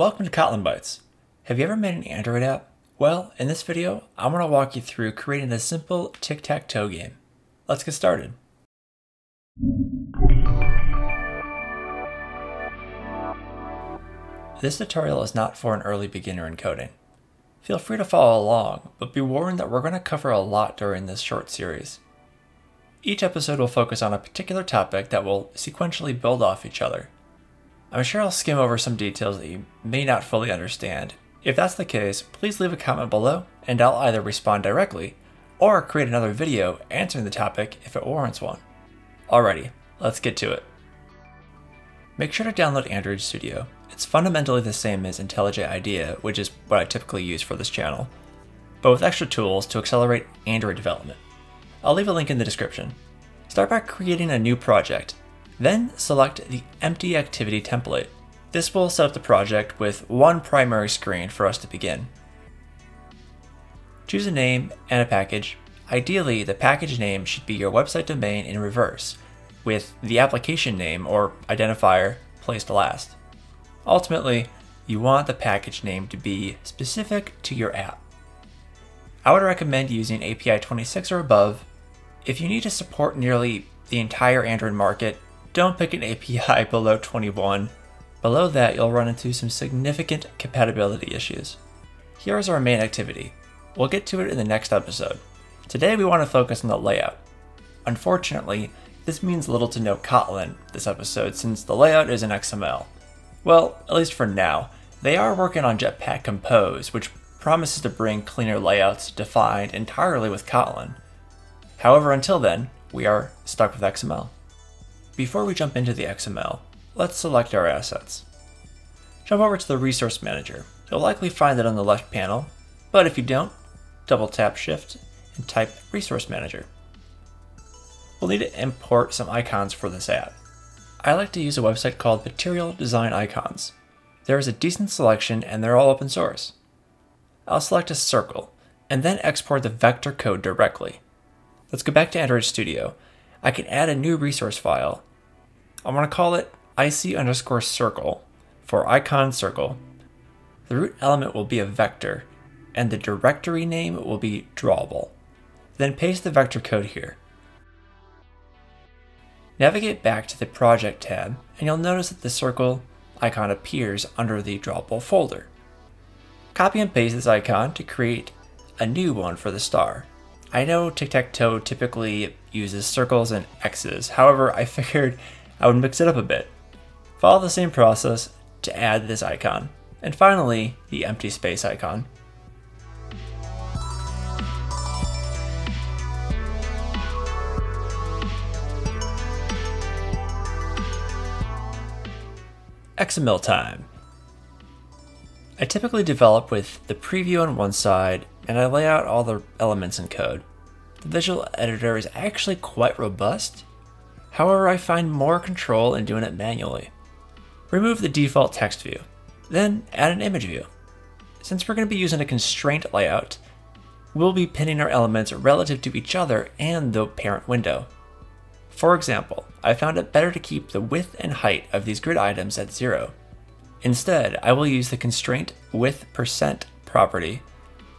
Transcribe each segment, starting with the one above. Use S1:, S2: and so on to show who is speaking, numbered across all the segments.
S1: Welcome to Kotlin Bytes. Have you ever made an Android app? Well, in this video, I'm going to walk you through creating a simple tic-tac-toe game. Let's get started. This tutorial is not for an early beginner in coding. Feel free to follow along, but be warned that we're going to cover a lot during this short series. Each episode will focus on a particular topic that will sequentially build off each other. I'm sure I'll skim over some details that you may not fully understand. If that's the case, please leave a comment below and I'll either respond directly or create another video answering the topic if it warrants one. Alrighty, let's get to it. Make sure to download Android Studio. It's fundamentally the same as IntelliJ IDEA, which is what I typically use for this channel, but with extra tools to accelerate Android development. I'll leave a link in the description. Start by creating a new project then select the empty activity template. This will set up the project with one primary screen for us to begin. Choose a name and a package. Ideally, the package name should be your website domain in reverse, with the application name or identifier placed last. Ultimately, you want the package name to be specific to your app. I would recommend using API 26 or above. If you need to support nearly the entire Android market, don't pick an API below 21. Below that, you'll run into some significant compatibility issues. Here's our main activity. We'll get to it in the next episode. Today we want to focus on the layout. Unfortunately, this means little to no Kotlin this episode since the layout is in XML. Well, at least for now. They are working on Jetpack Compose, which promises to bring cleaner layouts defined entirely with Kotlin. However, until then, we are stuck with XML. Before we jump into the XML, let's select our assets. Jump over to the Resource Manager. You'll likely find it on the left panel, but if you don't, double tap Shift and type Resource Manager. We'll need to import some icons for this app. I like to use a website called Material Design Icons. There is a decent selection and they're all open source. I'll select a circle and then export the vector code directly. Let's go back to Android Studio. I can add a new resource file I'm going to call it ic underscore circle for icon circle. The root element will be a vector, and the directory name will be drawable. Then paste the vector code here. Navigate back to the Project tab, and you'll notice that the circle icon appears under the drawable folder. Copy and paste this icon to create a new one for the star. I know tic-tac-toe typically uses circles and X's, however I figured I would mix it up a bit. Follow the same process to add this icon. And finally, the empty space icon. XML time. I typically develop with the preview on one side and I lay out all the elements in code. The visual editor is actually quite robust However, I find more control in doing it manually. Remove the default text view, then add an image view. Since we're going to be using a constraint layout, we'll be pinning our elements relative to each other and the parent window. For example, I found it better to keep the width and height of these grid items at zero. Instead, I will use the constraint width percent property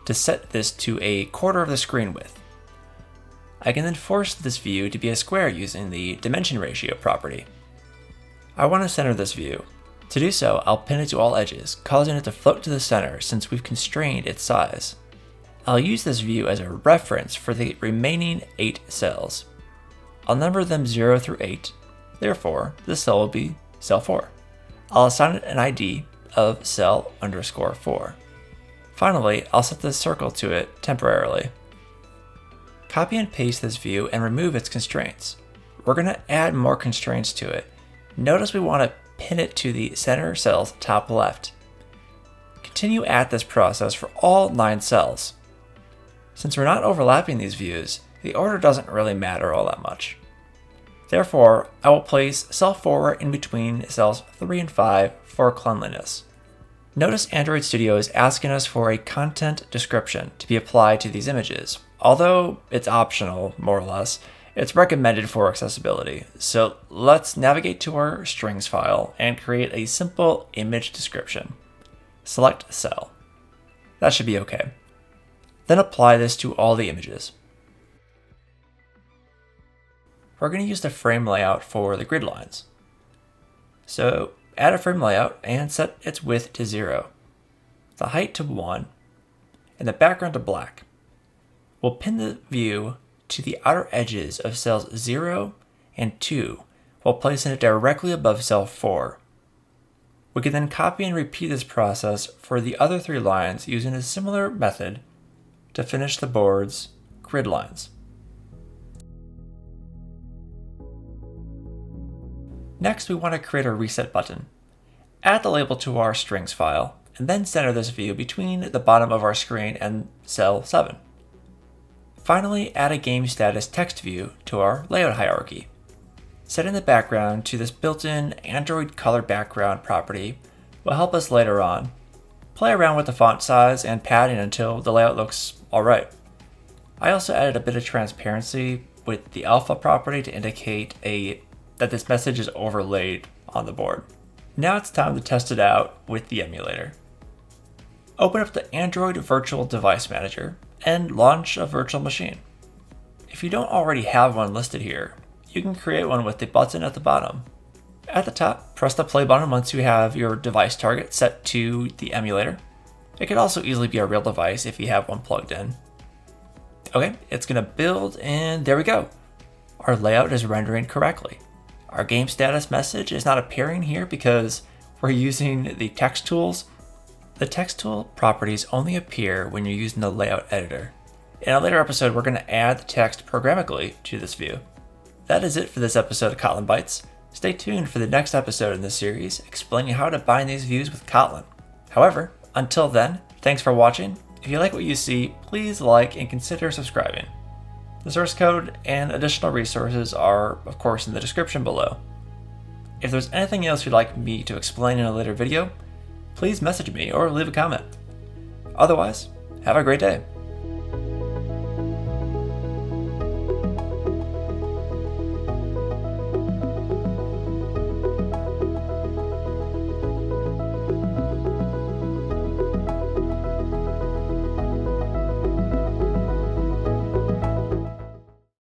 S1: to set this to a quarter of the screen width. I can then force this view to be a square using the dimension ratio property. I want to center this view. To do so, I'll pin it to all edges, causing it to float to the center since we've constrained its size. I'll use this view as a reference for the remaining 8 cells. I'll number them 0 through 8, therefore this cell will be cell 4. I'll assign it an ID of cell underscore 4. Finally, I'll set the circle to it temporarily. Copy and paste this view and remove its constraints. We're going to add more constraints to it. Notice we want to pin it to the center cell's top left. Continue at this process for all 9 cells. Since we're not overlapping these views, the order doesn't really matter all that much. Therefore, I will place cell 4 in between cells 3 and 5 for cleanliness. Notice Android Studio is asking us for a content description to be applied to these images, Although it's optional, more or less, it's recommended for accessibility. So let's navigate to our strings file and create a simple image description. select cell. That should be okay. Then apply this to all the images. We're going to use the frame layout for the grid lines. So add a frame layout and set its width to 0, the height to 1, and the background to black. We'll pin the view to the outer edges of cells 0 and 2 while placing it directly above cell 4. We can then copy and repeat this process for the other three lines using a similar method to finish the board's grid lines. Next, we want to create a reset button. Add the label to our strings file, and then center this view between the bottom of our screen and cell 7. Finally, add a game status text view to our layout hierarchy. Setting the background to this built-in Android color background property will help us later on. Play around with the font size and padding until the layout looks alright. I also added a bit of transparency with the alpha property to indicate a that this message is overlaid on the board. Now it's time to test it out with the emulator. Open up the Android Virtual Device Manager and launch a virtual machine. If you don't already have one listed here, you can create one with the button at the bottom. At the top, press the play button once you have your device target set to the emulator. It could also easily be a real device if you have one plugged in. Okay, it's gonna build and there we go. Our layout is rendering correctly. Our game status message is not appearing here because we're using the text tools. The text tool properties only appear when you're using the layout editor. In a later episode, we're going to add the text programmatically to this view. That is it for this episode of Kotlin Bytes. Stay tuned for the next episode in this series explaining how to bind these views with Kotlin. However, until then, thanks for watching. If you like what you see, please like and consider subscribing. The source code and additional resources are, of course, in the description below. If there's anything else you'd like me to explain in a later video, please message me or leave a comment. Otherwise, have a great day.